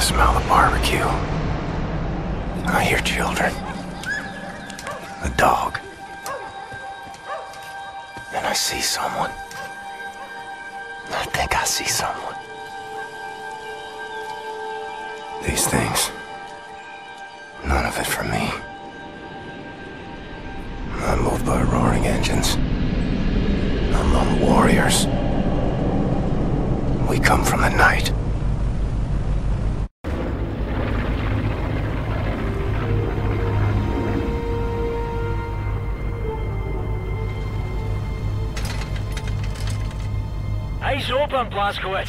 I smell the barbecue. I hear children. A dog. And I see someone. I think I see someone. These things. None of it for me. I'm moved by roaring engines. I'm among warriors. We come from the night. Eyes open, Blazkowicz.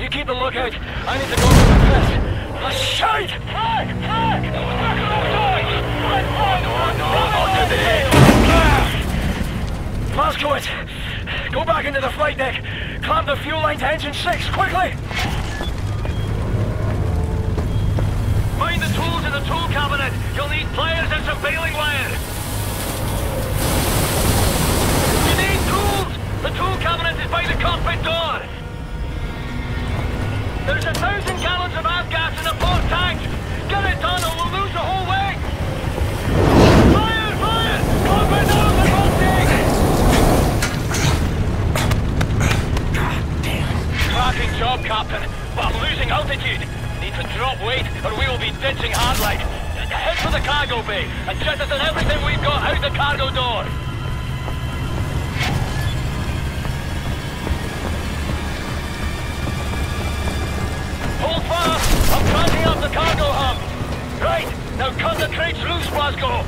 You keep a lookout. I need to go to the pit. Oh, shite! Flag! Flag! Back alongside! No, no, not today. Blazkowicz, go back into the flight deck. Clamp the fuel line to engine 6, quickly! Find the tools in the tool cabinet. You'll need pliers and some baling wire. You need tools! The tool cabinet is by the cockpit door! There's a thousand gallons of avgas in the port tank! Get it done or we'll lose the whole wing! Fire! Fire! Down the whole thing! Cracking job, Captain, but I'm losing altitude. Need to drop weight or we will be ditching hardline. Head for the cargo bay and jettison everything we've got out the cargo door. Hold fast! I'm cranking up the cargo hump! Right, now cut the crates loose, Blazko!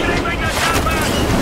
Scraping the!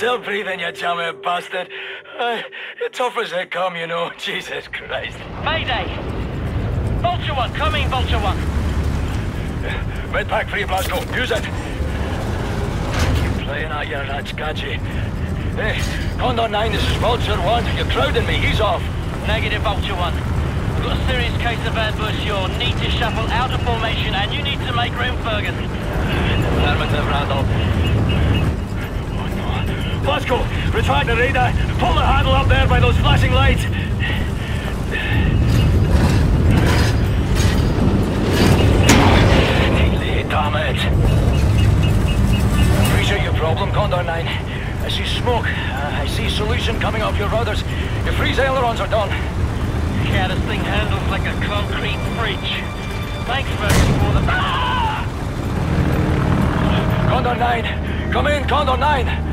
Still breathing, you chummy bastard. Uh, you're tough as they come, you know. Jesus Christ. Mayday! Vulture One, coming, Vulture One. Red pack free, Blazko. Use it. Keep playing at your rats, Gachi. Hey, Condor 9, this is Vulture 1. You're crowding me. He's off. Negative, Vulture One. We've got a serious case of ambush. You'll need to shuffle out of formation and you need to make room, Ferguson. Affirmative, Randall. No. Blazko, retract the radar. Pull the handle up there by those flashing lights. Damn it. Appreciate your problem, Condor 9. I see smoke. Uh, I see solution coming off your rudders. Your freeze ailerons are done. Yeah, this thing handles like a concrete bridge. Thanks, Fergus, for the... Ah! Condor 9, come in, Condor 9.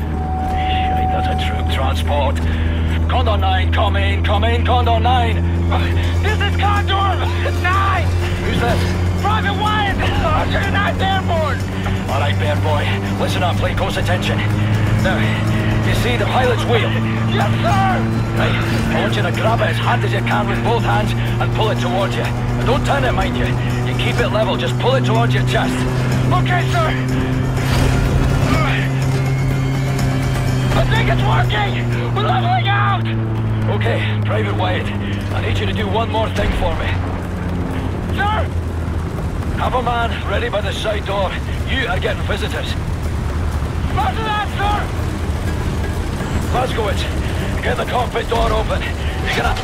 That's a troop transport. Condor 9, come in, come in, Condor 9. This is Condor 9! Who's this? Private Wyatt! Oh, Sergeant Knight Airborne! All right, bear boy, listen up, pay close attention. Now, you see the pilot's wheel? Yes, sir! Right, I want you to grab it as hard as you can with both hands and pull it towards you. Now, don't turn it, mind you. You keep it level, just pull it towards your chest. Okay, sir! I think it's working! We're leveling out! Okay, Private Wyatt, I need you to do one more thing for me. Sir! Have a man ready by the side door. You are getting visitors. Roger that, sir! Blazkowicz, get the cockpit door open. You gonna...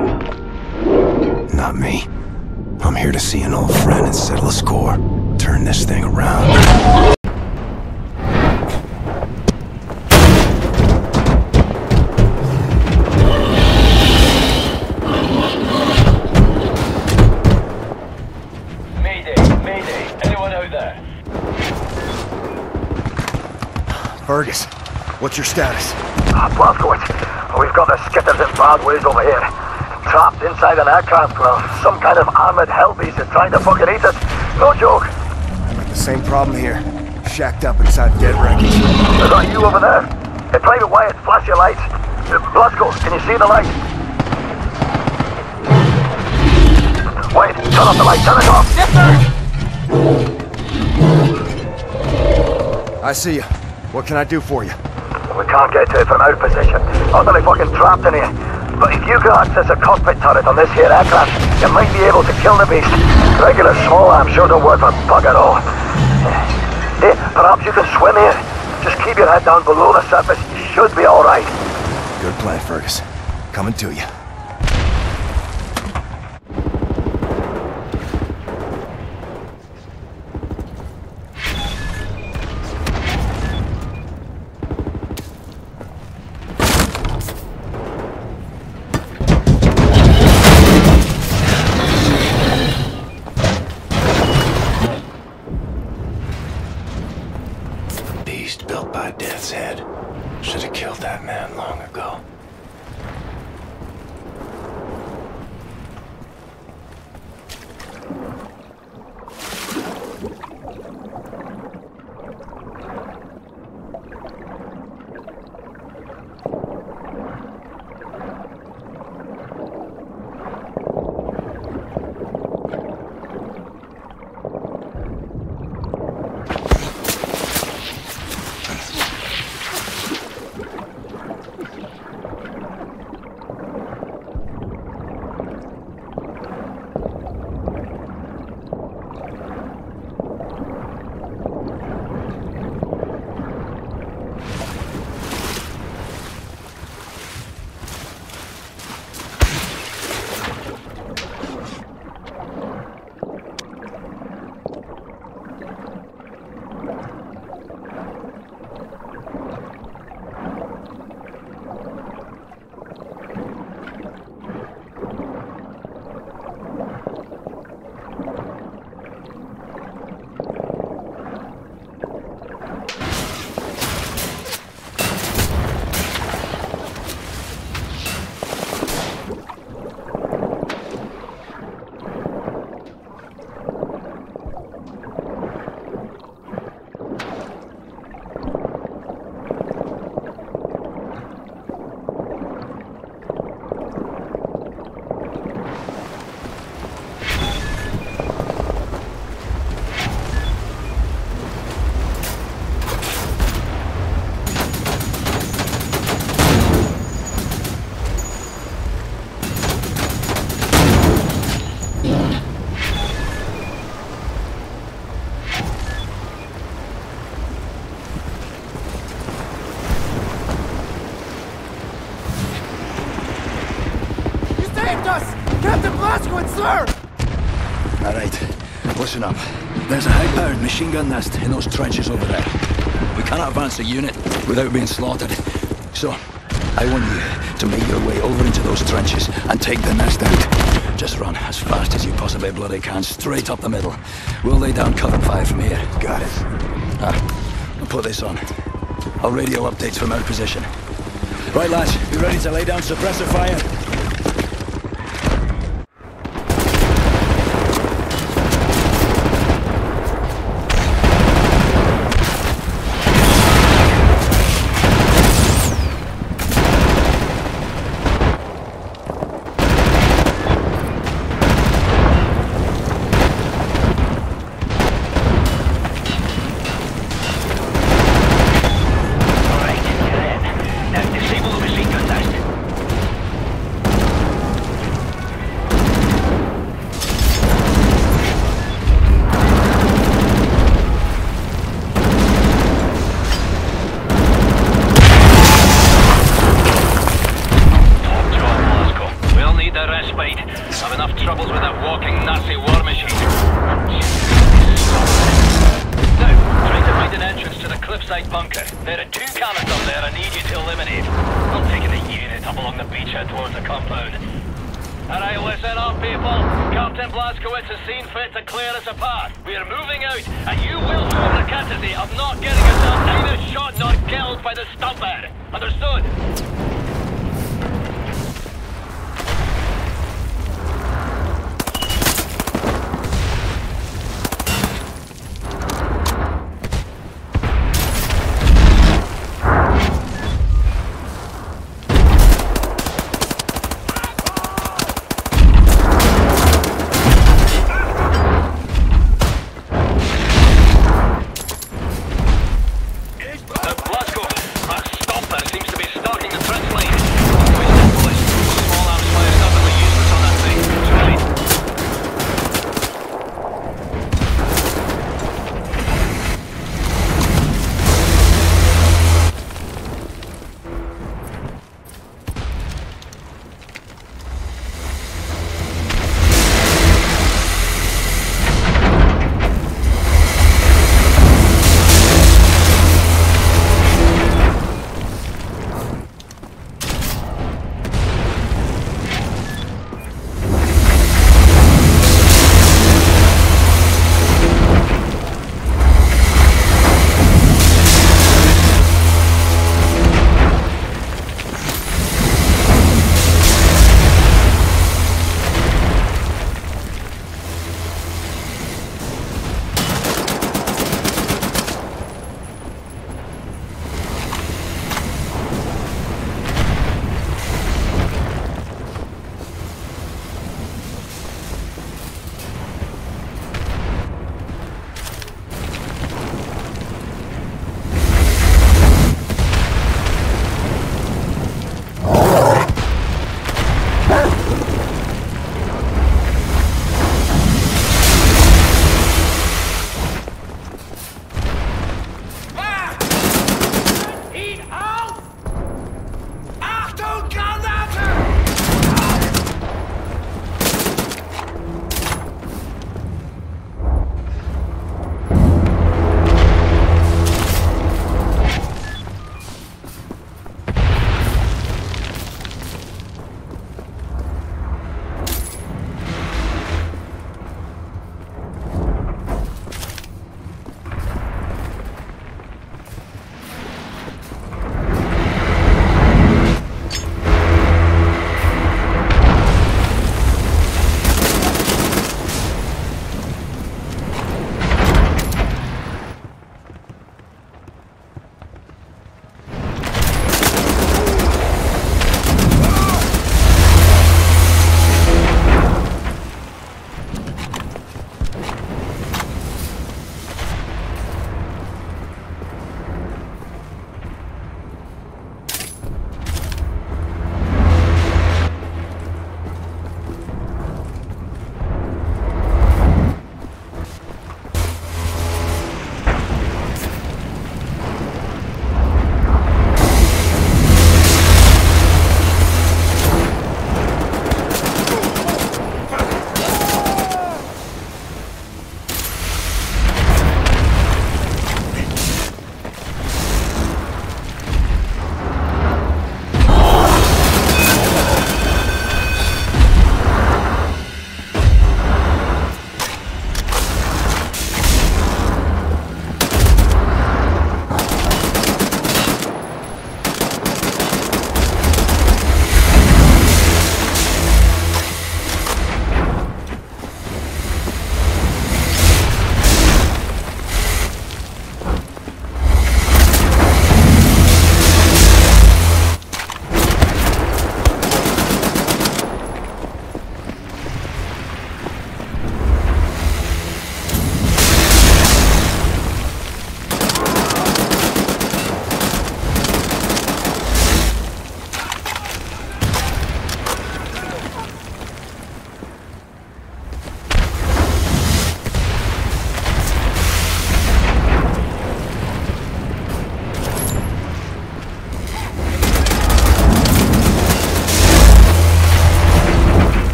getting. Not me. I'm here to see an old friend and settle a score. Turn this thing around. Mayday, mayday. Anyone out there? Fergus, what's your status? Ah, Blazkowicz, we've got the skitters in bad ways over here. Trapped inside an aircraft, well, some kind of armored hell beast is trying to fucking eat us. No joke. I've got the same problem here. Shacked up inside dead wreckage. Is that you over there? Hey, Private Wyatt, flash your lights. Blazko, can you see the light? Wait, turn off the light, turn it off. Yes, sir. I see you. What can I do for you? We can't get to it from our position. Utterly fucking trapped in here. But if you can access a cockpit turret on this here aircraft, you might be able to kill the beast. Regular small arms sure don't work for bug at all. Hey, perhaps you can swim here. Just keep your head down below the surface. You should be alright. Good plan, Fergus. Coming to you. Sir! All right, listen up. There's a high-powered machine gun nest in those trenches over there. We cannot advance a unit without being slaughtered. So, I want you to make your way over into those trenches and take the nest out. Just run as fast as you possibly bloody can, straight up the middle. We'll lay down cover fire from here. Got it. Ah, I'll put this on. I'll radio updates from our position. Right, lads, you ready to lay down suppressor fire?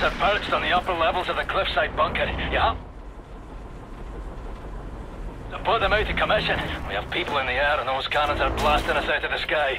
Cannons are perched on the upper levels of the cliffside bunker. Yeah? To put them out of commission, we have people in the air and those cannons are blasting us out of the sky.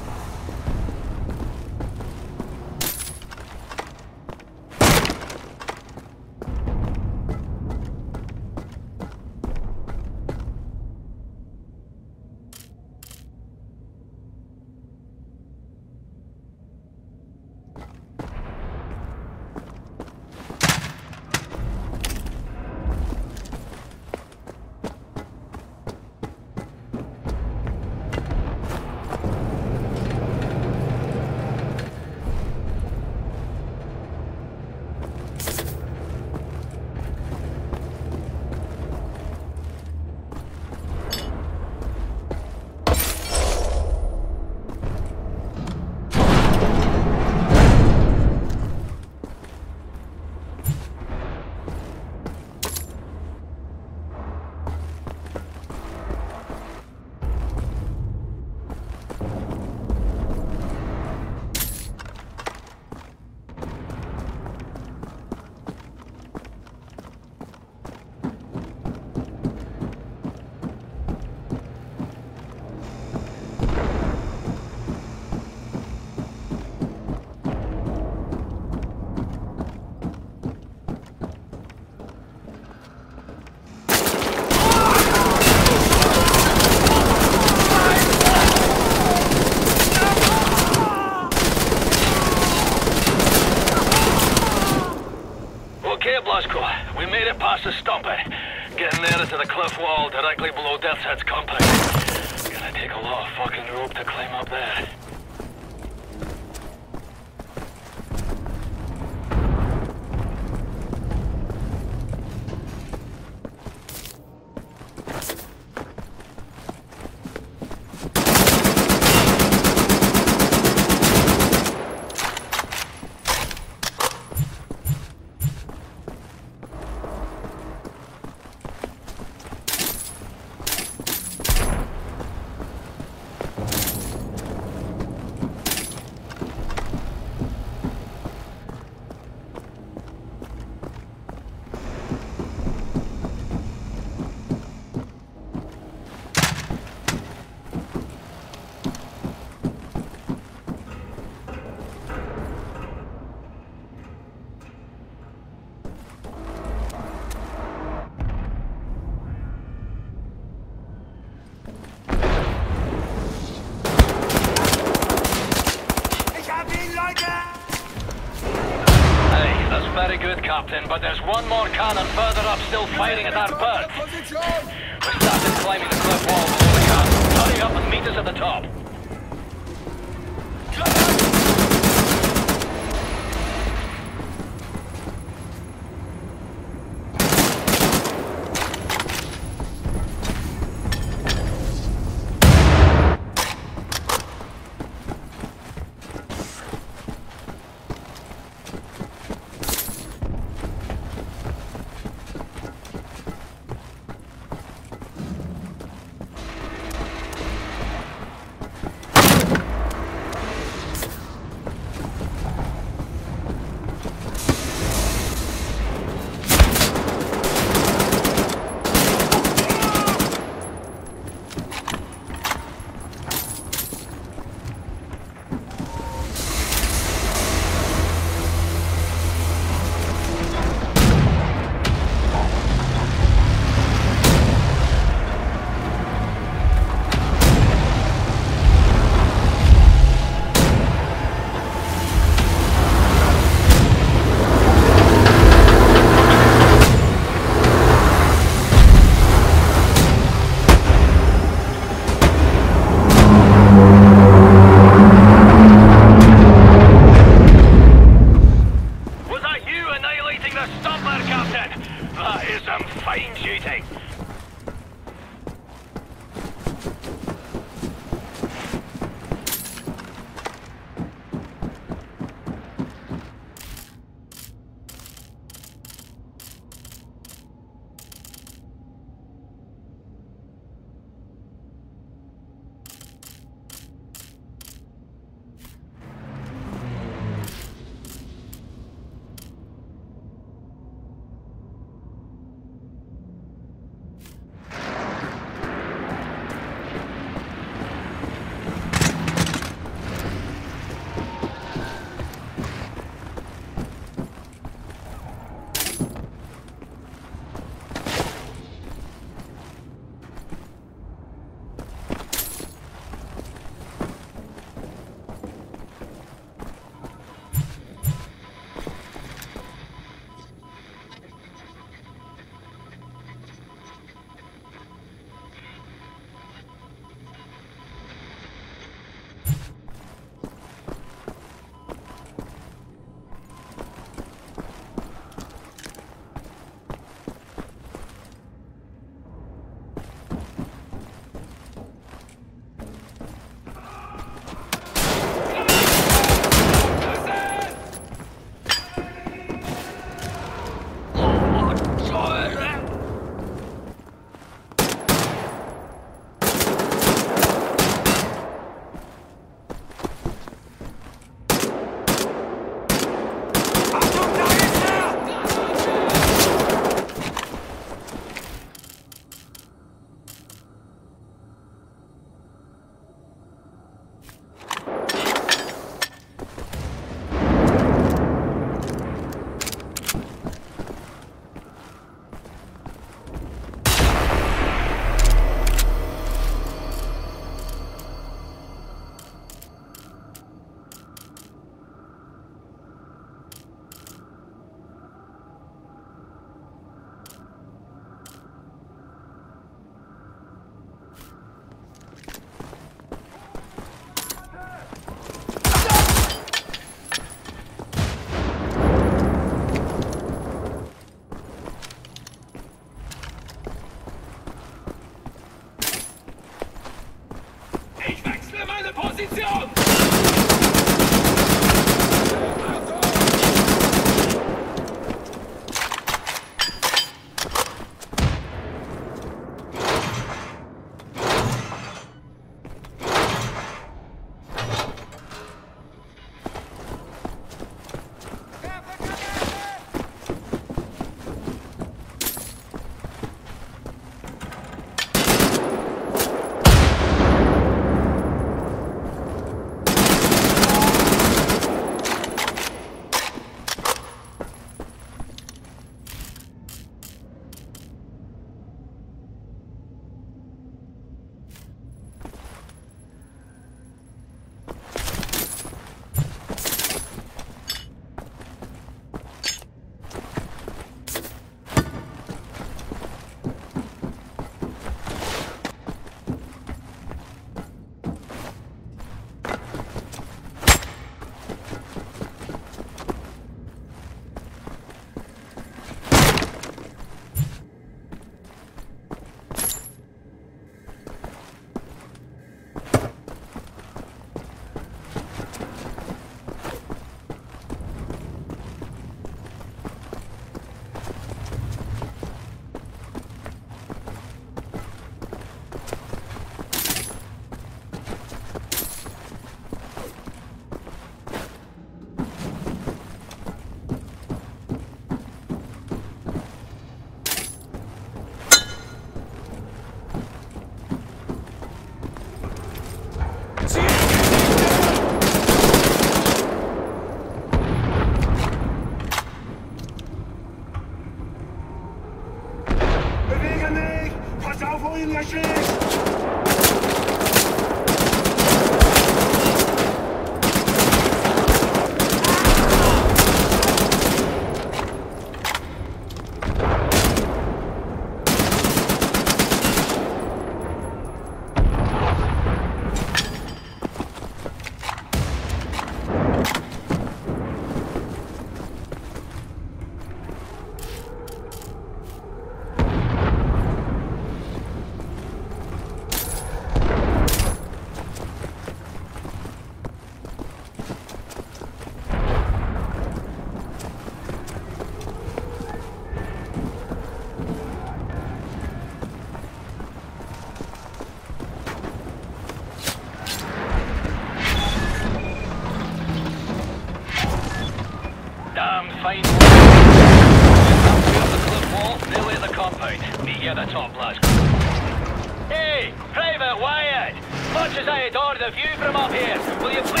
Will you please,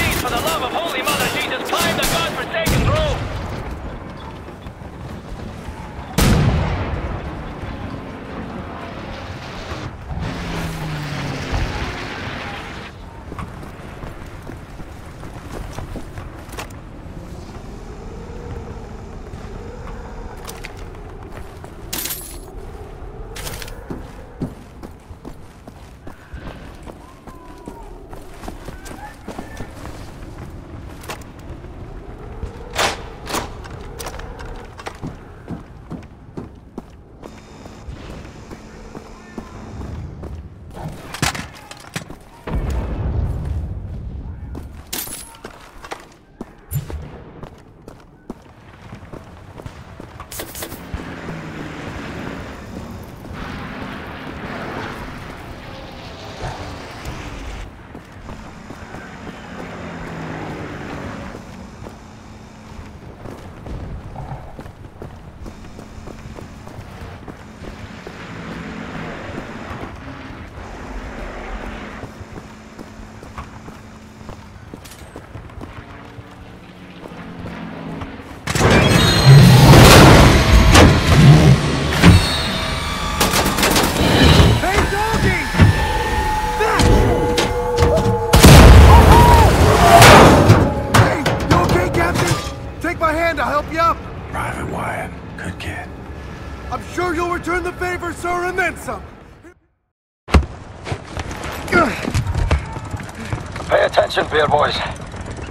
attention, beer boys.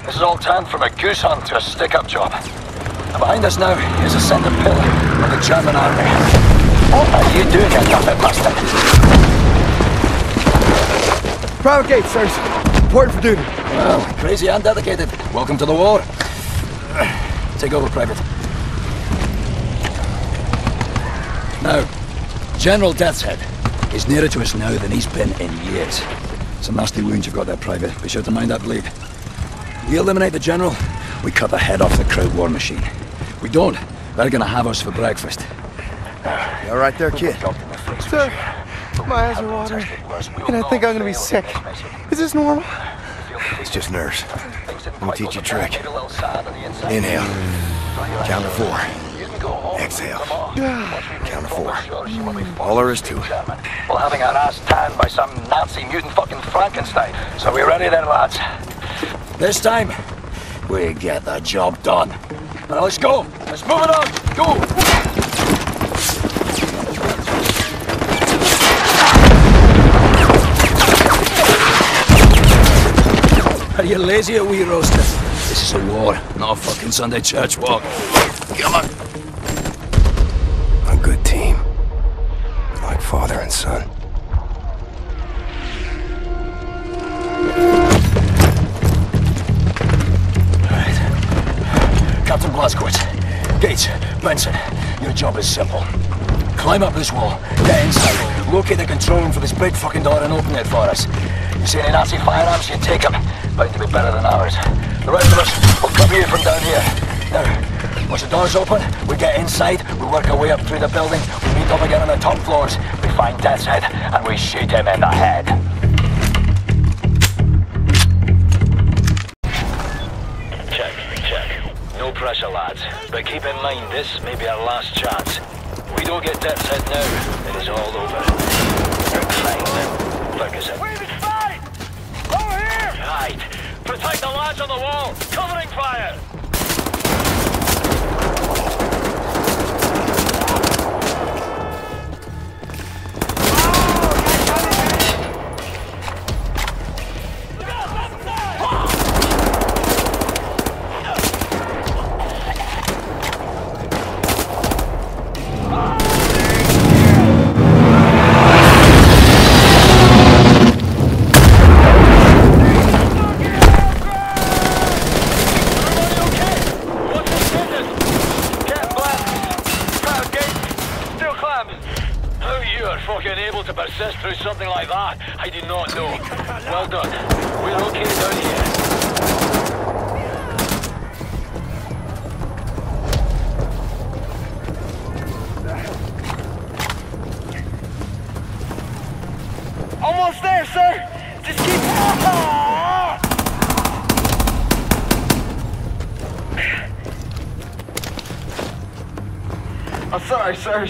This is all turned from a goose hunt to a stick-up job. And behind us now is a center pillar of the German army. What are you doing, you nothing bastard? Private gate, sirs. Important for duty. Well, crazy and dedicated. Welcome to the war. Take over, Private. Now, General Deathshead is nearer to us now than he's been in years. It's a nasty wound you've got there, Private. Be sure to mind that bleed. We eliminate the General, we cut the head off the Kraut war machine. We don't, they're gonna have us for breakfast. You all right there, kid? Sir, my eyes are watering, and I think I'm gonna be sick. Is this normal? It's just nerves. Let me teach you a trick. Inhale. Count to four. Exhale. Count to four. All there is to it. Well, having our ass tanned by some Nazi mutant fucking Frankenstein. So we ready then, lads? This time, we get the job done. Now let's go. Let's move it on. Go. Are you lazy or wee roaster? This is a war, not a fucking Sunday church walk. Come on. Father and son. Right. Captain Blazkowicz, Gates, Benson, your job is simple. Climb up this wall, get inside, locate the control room for this big fucking door and open it for us. You see any Nazi firearms, you take them. Bound to be better than ours. The rest of us will come here from down here. Now, once the door's open, we get inside, we work our way up through the building, we meet up again on the top floors, find Deathshead, and we shoot him in the head. Check, check. No pressure, lads. But keep in mind, this may be our last chance. We don't get Deathshead now, it is all over. Fine then. Ferguson. Wave is fine! Over here! Right. Protect the lads on the wall. Covering fire. Sorry,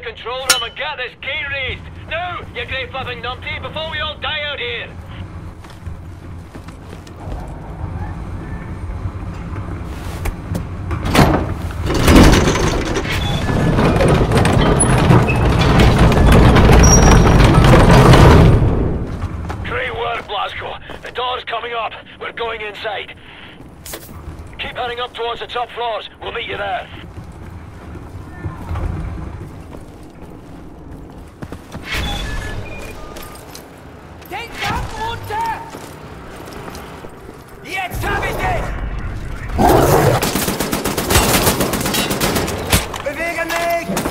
the control room and get this gate raised! Now, you great flipping numpty, before we all die out here! Great work, Blazko. The door's coming up. We're going inside. Keep heading up towards the top floors. We'll meet you there. Jetzt hab ich dich! Bewege mich!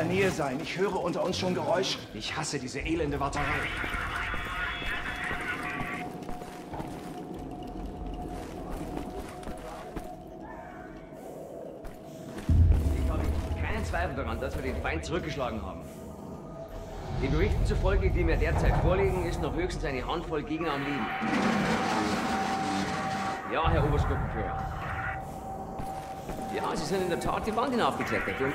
Der Nähe sein. Ich höre unter uns schon Geräusche. Ich hasse diese elende Warterei. Ich habe keinen Zweifel daran, dass wir den Feind zurückgeschlagen haben. Den Berichten zufolge, die mir derzeit vorliegen, ist noch höchstens eine Handvoll Gegner am Leben. Ja, Herr Oberstgruppenführer. Ja, Sie sind in der Tat die Wand hinaufgeklettert und...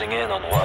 closing in on the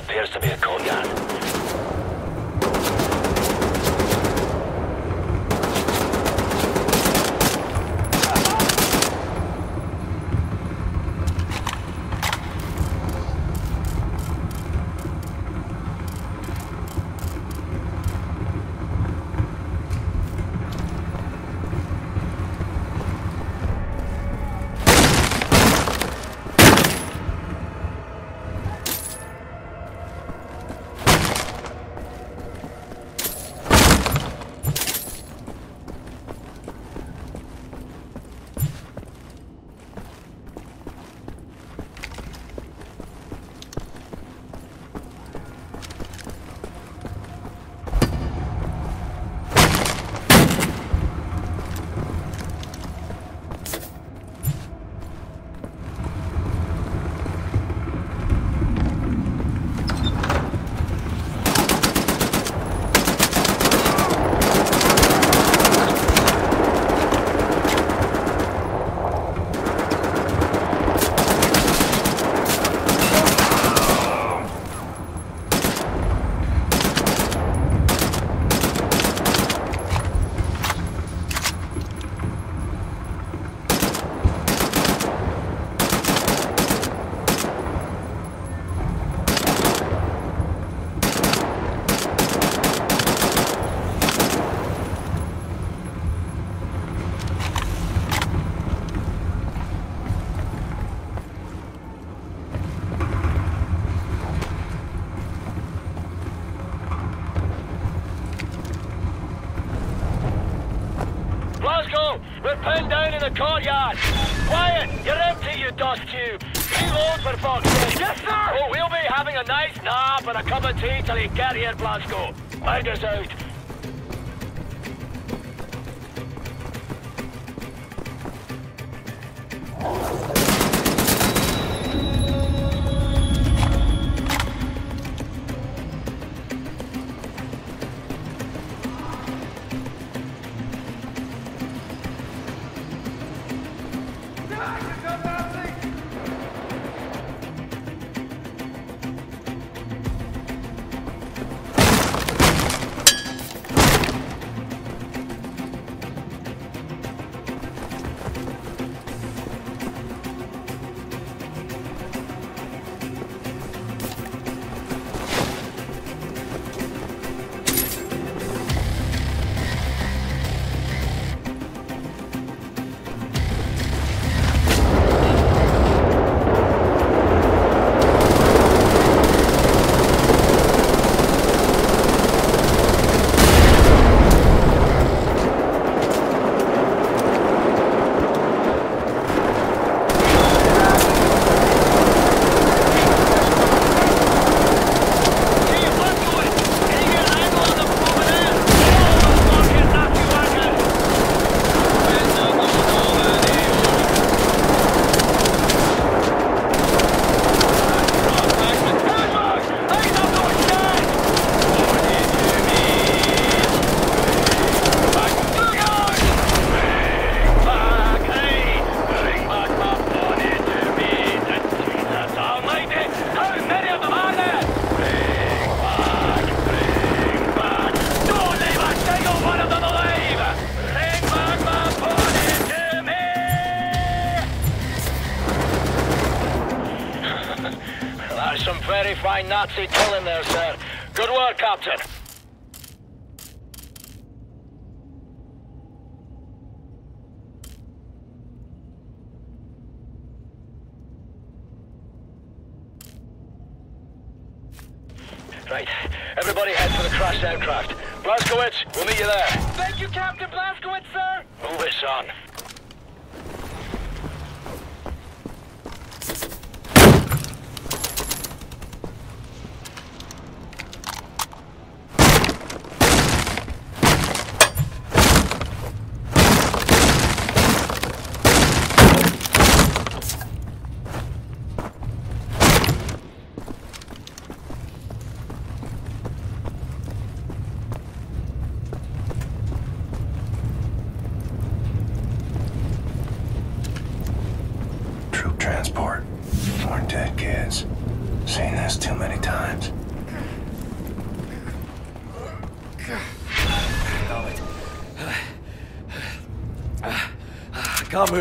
we're pinned down in the courtyard. Quiet, you're empty, you dust tube. Reload for fuck's sake. Yes, sir! Oh, we'll be having a nice nap and a cup of tea till you get here. Mind us out. Some very fine Nazi killing there, sir. Good work, Captain.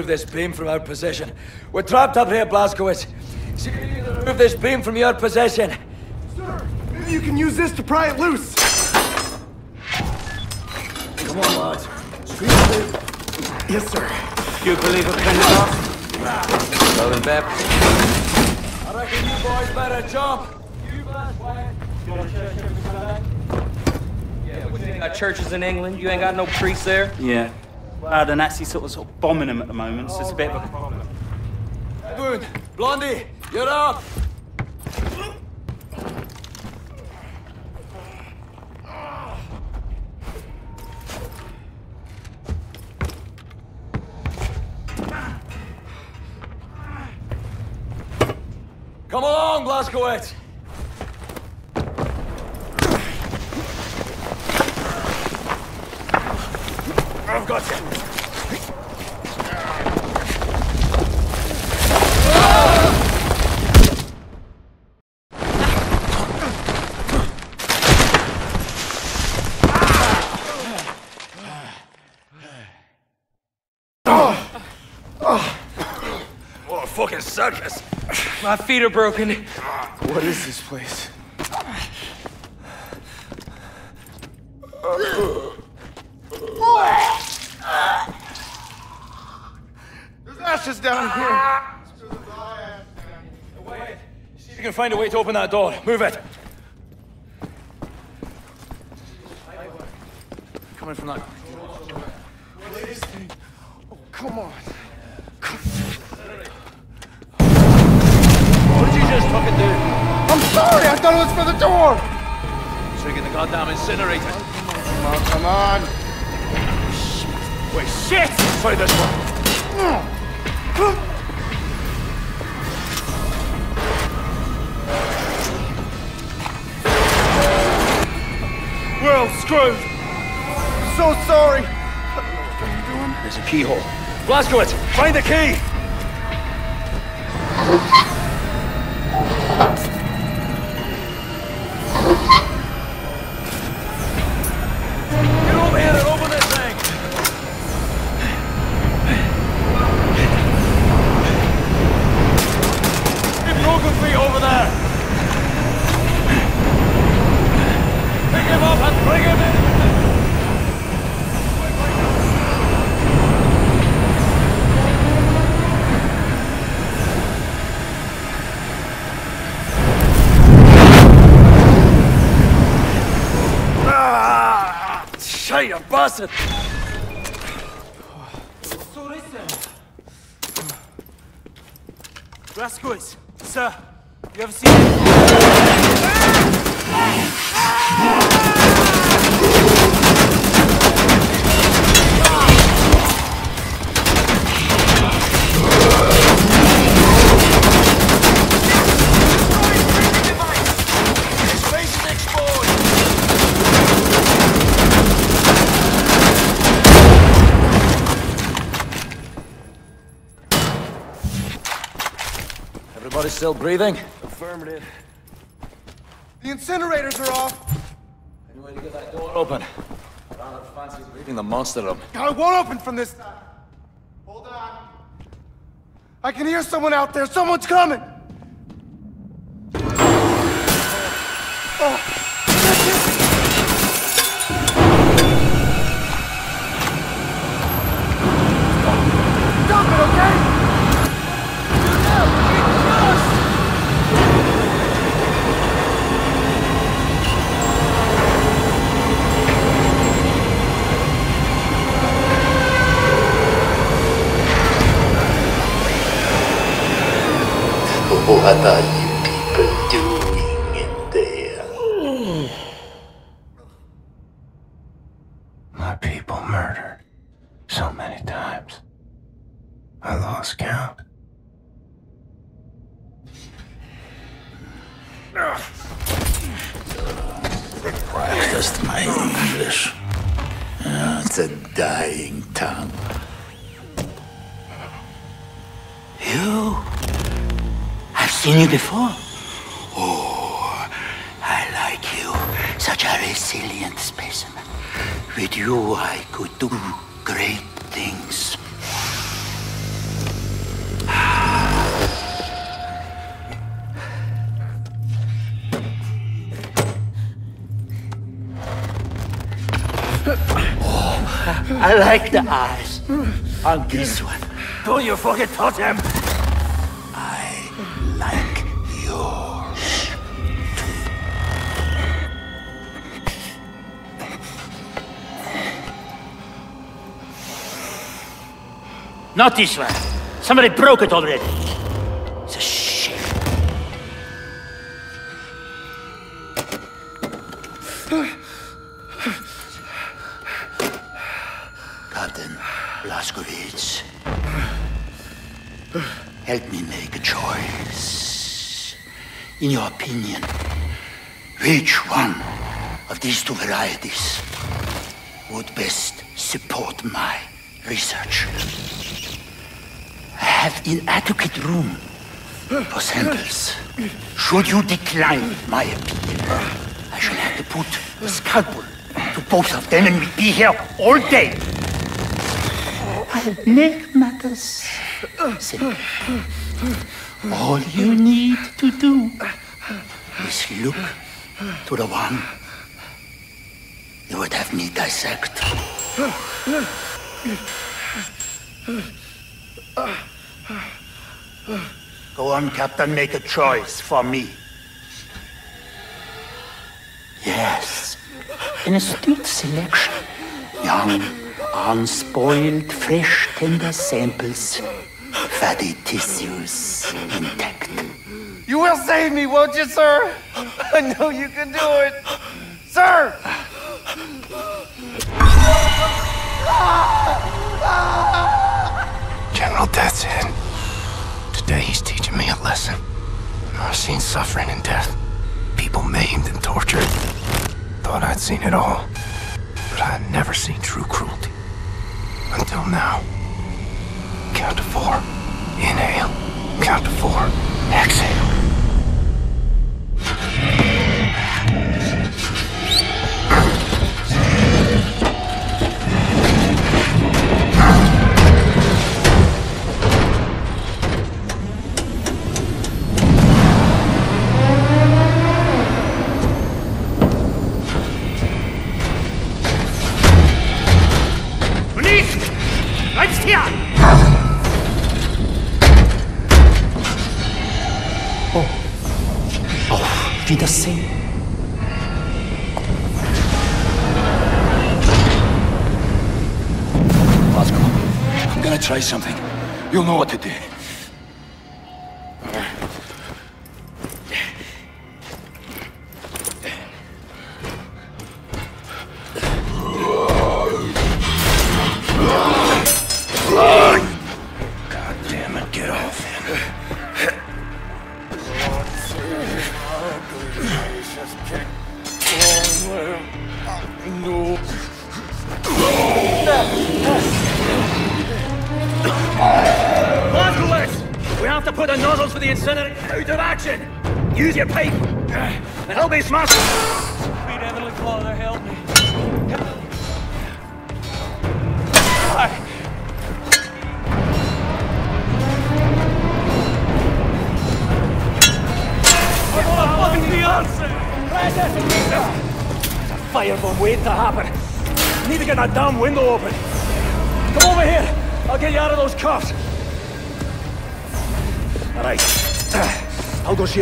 I this beam from our position. We're trapped up here, Blazkowicz. See if you can remove this beam from your possession. Sir, maybe you can use this to pry it loose. Come on, lads. Yes, sir. You believe it can off? Well then, Bep. I reckon you boys better jump. You Blazkowicz. Got churches in England. You ain't got no priests there. Yeah. Well, the Nazis sort of, sort of bombing them at the moment, so it's a bit of a problem. Edwin, Blondie, you're up. Come along, Blazkowicz. I've got you. What a fucking circus! My feet are broken. What is this place? There's ashes down here. See if you can find a way to open that door. Move it. Coming from that. Oh, come on. What did you just fucking do? I'm sorry, I thought it was for the door. Triggering the goddamn incinerator. Come on, come on. Wait, shit! Try this one. Mm. Screwed. So sorry. There's a keyhole. Blazkowicz, find the key! Still breathing? Affirmative. The incinerators are off. Any way to get that door open? I don't fancy breathing the monster up. I won't open from this side. Hold on. I can hear someone out there. Someone's coming. Stop it, okay? What are I like yours. Not this one. Somebody broke it already. Opinion, which one of these two varieties would best support my research? I have inadequate room for samples. Should you decline my appeal, I shall have to put a scalpel to both of them and we'll be here all day. I'll make matters simple. All you need to do look to the one you would have me dissect. Go on, Captain, make a choice for me. Yes, an astute selection. Young, unspoiled, fresh, tender samples. Fatty tissues intact. You will save me, won't you, sir? I know you can do it. Sir! General Deathshead. Today he's teaching me a lesson. I've seen suffering and death. People maimed and tortured. Thought I'd seen it all. But I had never seen true cruelty. Until now. Count to four. Inhale. Count to four. Exhale. Yeah.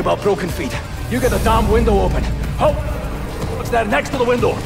About broken feet. You get the damn window open. Oh, what's there next to the window?